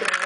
Gracias.